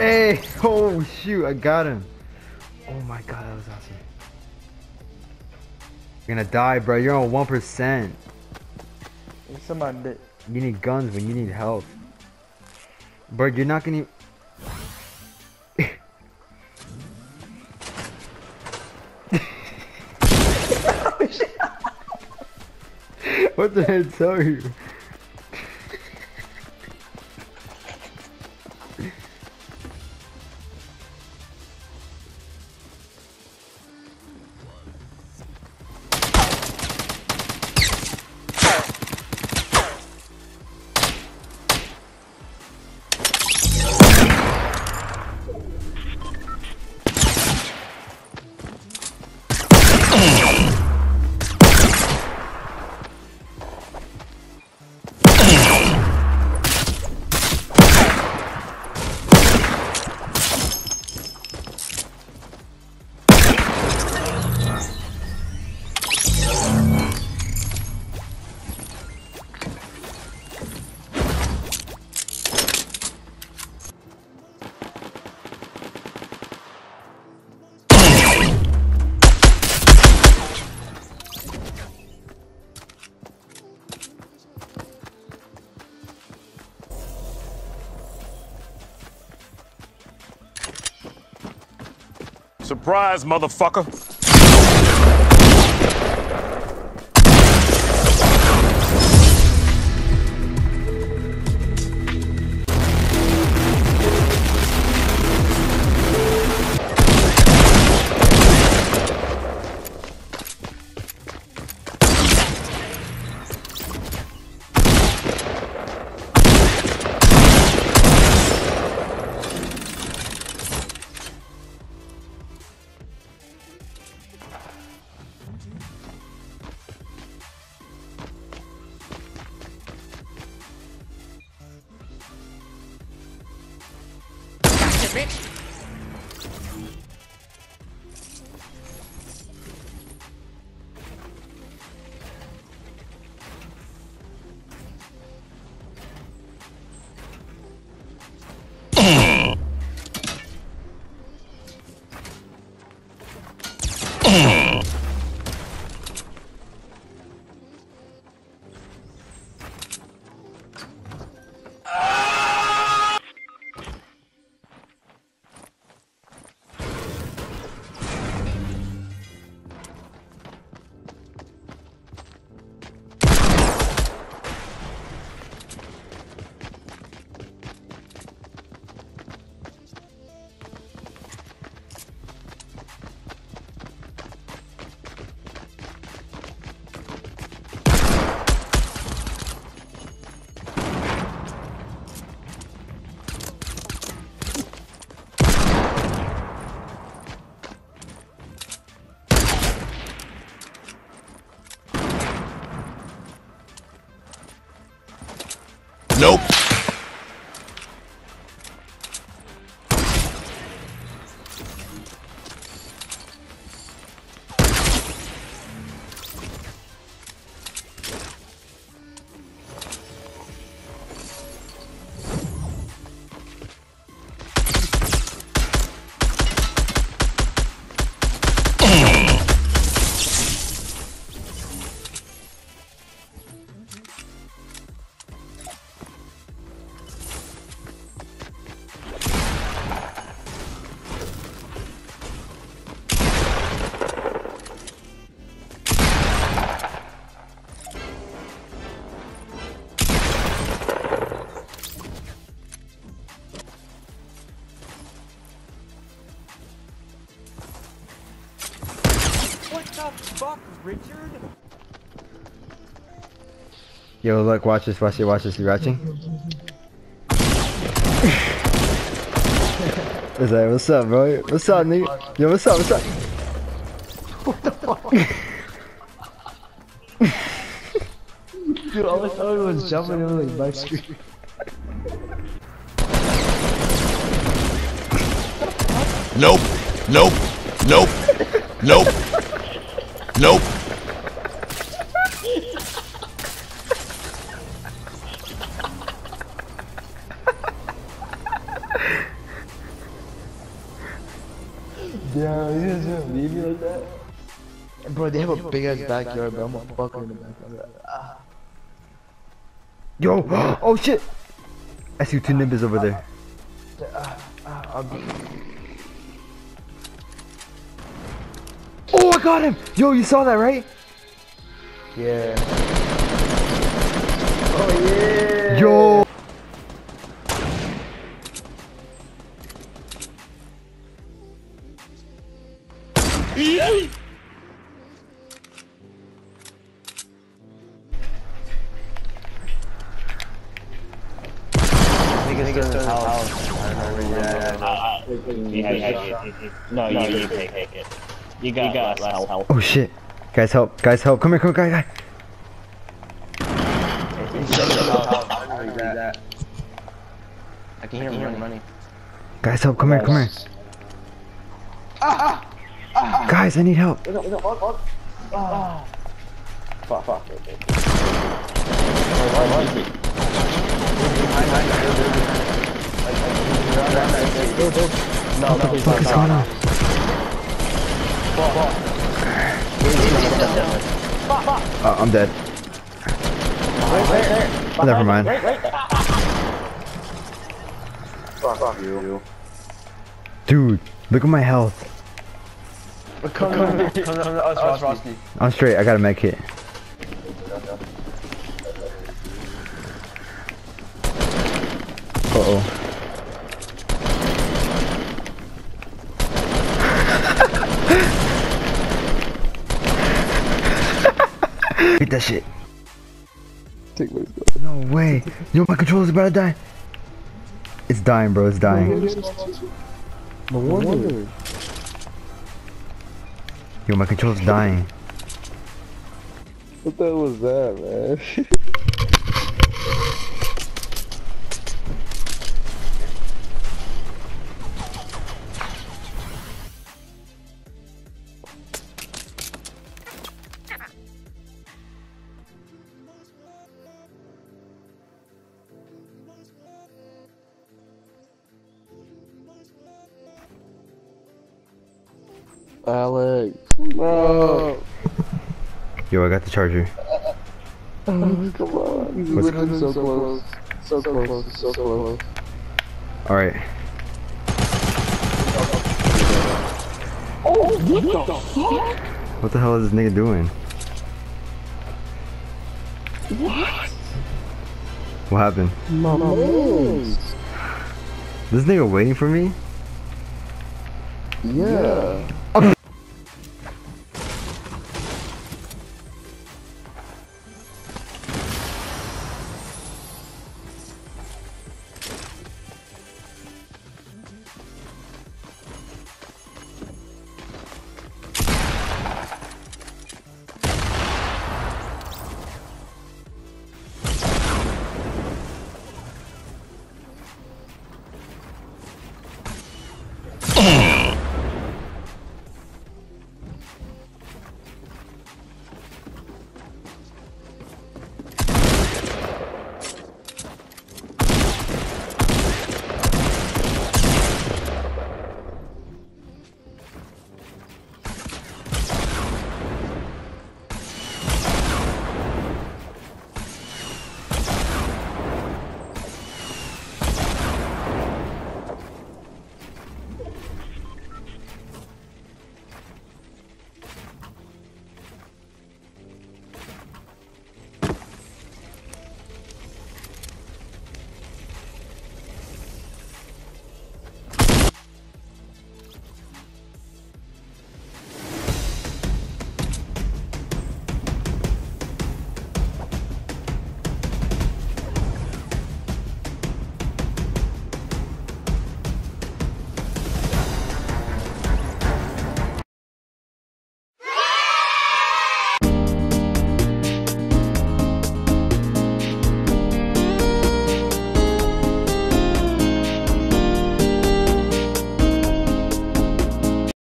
Hey! Oh shoot, I got him. Oh my god, that was awesome. You're gonna die, bro. You're on 1%. Somebody. You need guns when you need health. Bro, you're not gonna... what did I tell you? Surprise, motherfucker. Nope. The fuck, Richard? Yo, look, watch this, watch this, watch this. You watching? Is that what's up, bro? What's up, nigga? Yo, what's up? What's up? What the fuck? Dude, all I thought was jumping over like my screen. Nope. Nope. Nope. Nope. Nope. Yeah, you just leave me like that? Bro, they have a big ass backyard, but I'm a fucker in the backyard. Ah. Yo! Oh shit! I see two nimbus over there. I'll be- Oh, I got him! Yo, you saw that, right? Yeah. Oh yeah. Yo! Niggas still in the house. I don't know where you're at. Uh, uh, yeah, yeah, yeah. No, you, you take it. You got, you got less help. Oh shit. Guys, help. Guys, help. Come here, come here, guy, guy. He's still in the house. I don't know where you're at. I can hear him running. Guys, help. Come here, come here. Guys, I need help. Fuck, fuck. What is going on? Uh, I'm dead. Oh, never mind. Dude, look at my health. I'm straight. I got a med kit. Uh oh. Get that shit. No way. Yo, my controller's about to die. It's dying, bro. It's dying. No wonder. Yo, my controller's dying. What the hell was that, man? Alex, bro, Yo, I got the charger. Oh, come on, he's What's- literally so close, so close, so close. Alright. Oh, What the hell is this nigga doing? What? What happened? Mama, This nigga waiting for me? yeah.